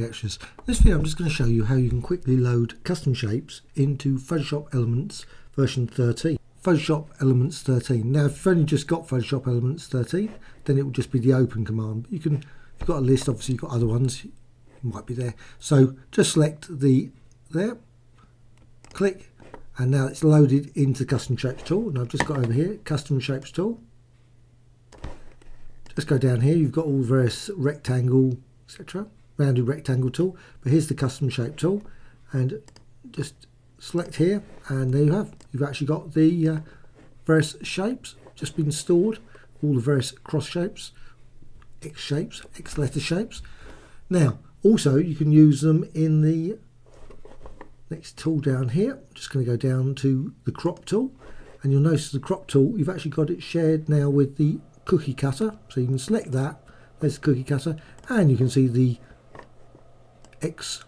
Extras. This video I'm just going to show you how you can quickly load custom shapes into Photoshop Elements version 13. Photoshop Elements 13. Now if you've only just got Photoshop Elements 13 then it will just be the open command. But you can, if you've got a list obviously you've got other ones might be there. So just select the there, click and now it's loaded into Custom Shapes tool and I've just got over here Custom Shapes tool. Just go down here you've got all various rectangle etc rounded rectangle tool but here's the custom shape tool. And just select here and there you have. You've actually got the uh, various shapes just been stored. All the various cross shapes X shapes X letter shapes. Now also you can use them in the next tool down here. I'm just going to go down to the crop tool. And you'll notice the crop tool you've actually got it shared now with the cookie cutter. So you can select that there's the cookie cutter. And you can see the X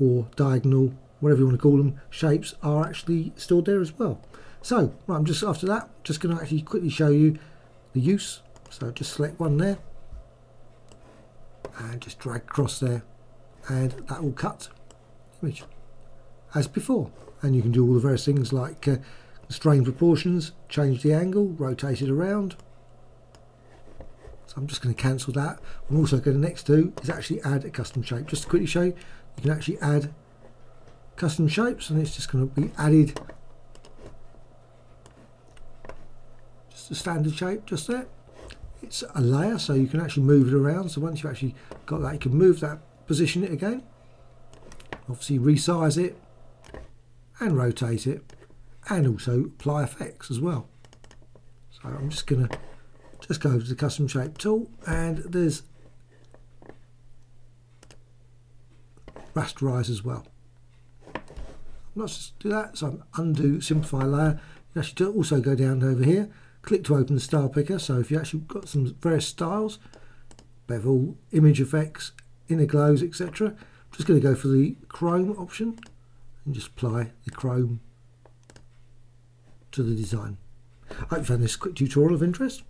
or diagonal, whatever you want to call them, shapes are actually stored there as well. So, right, I'm just after that, just going to actually quickly show you the use. So just select one there and just drag across there and that will cut image as before. And you can do all the various things like uh, strain proportions, change the angle, rotate it around, so I'm just going to cancel that. I'm also going to next do is actually add a custom shape. Just to quickly show you, you can actually add custom shapes and it's just going to be added just a standard shape just there. It's a layer so you can actually move it around. So once you've actually got that, you can move that, position it again. Obviously resize it and rotate it and also apply effects as well. So I'm just going to just go to the custom shape tool and there's rasterize as well. Just do that, so I'm undo simplify layer. You actually also go down over here, click to open the style picker. So if you actually got some various styles, bevel, image effects, inner glows, etc. I'm just going to go for the chrome option and just apply the chrome to the design. I hope you found this quick tutorial of interest.